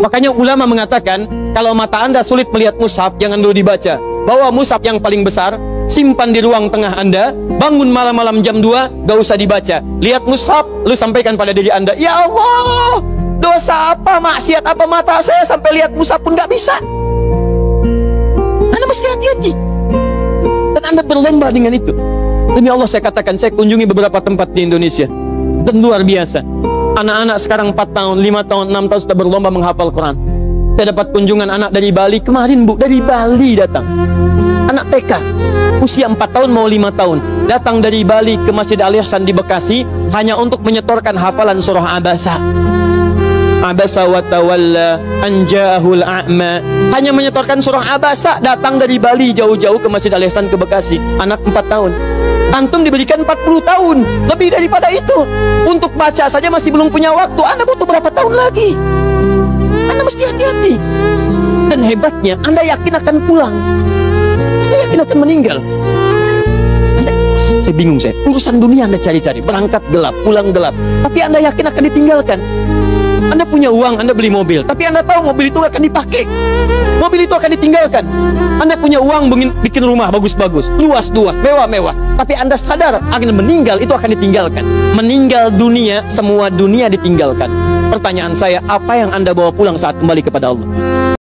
Makanya ulama mengatakan, kalau mata anda sulit melihat mushaf, jangan dulu dibaca. Bawa mushaf yang paling besar, simpan di ruang tengah anda, bangun malam-malam jam 2, gak usah dibaca. Lihat mushaf, lu sampaikan pada diri anda, Ya Allah, dosa apa, maksiat apa mata saya sampai lihat mushaf pun gak bisa. Anda mesti hati-hati. Dan anda berlomba dengan itu. Demi Allah saya katakan, saya kunjungi beberapa tempat di Indonesia. Dan luar biasa. Anak-anak sekarang 4 tahun, 5 tahun, 6 tahun sudah berlomba menghafal Quran. Saya dapat kunjungan anak dari Bali kemarin bu, dari Bali datang. Anak TK, usia 4 tahun mau 5 tahun. Datang dari Bali ke Masjid Al Ihsan di Bekasi hanya untuk menyetorkan hafalan surah Abasa. Abasa wa tawalla anja'ahul a'ma. Hanya menyetorkan surah Abasa datang dari Bali jauh-jauh ke Masjid Al ke Bekasi. Anak 4 tahun. Antum diberikan 40 tahun. Lebih daripada itu. Untuk baca saja masih belum punya waktu. Anda butuh berapa tahun lagi? Anda mesti hati-hati. Dan hebatnya Anda yakin akan pulang. Anda yakin akan meninggal. Saya bingung saya. Urusan dunia Anda cari-cari. Berangkat gelap, pulang gelap. Tapi Anda yakin akan ditinggalkan anda punya uang, Anda beli mobil, tapi Anda tahu mobil itu akan dipakai. Mobil itu akan ditinggalkan. Anda punya uang bikin rumah bagus-bagus, luas-luas, mewah-mewah, tapi Anda sadar akan meninggal itu akan ditinggalkan. Meninggal dunia, semua dunia ditinggalkan. Pertanyaan saya, apa yang Anda bawa pulang saat kembali kepada Allah?